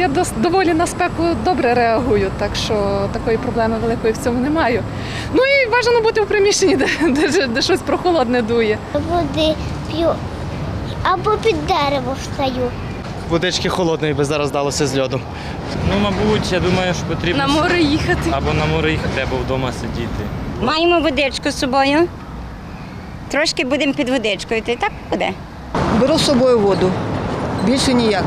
я дос- доволі на спеку добре реагую, так що такої проблеми великої в цьому не маю. Ну і бажано бути в приміщенні, де, де, де щось прохолодне дує. Води п'ю або під дерево встаю. Водички холодної би зараз далося з льодом. Ну, мабуть, я думаю, що потрібно На море їхати. або на море їхати, або вдома сидіти. Маємо водичку з собою. Трошки будемо під водичкою, то і так буде. Беру з собою воду. Більше ніяк.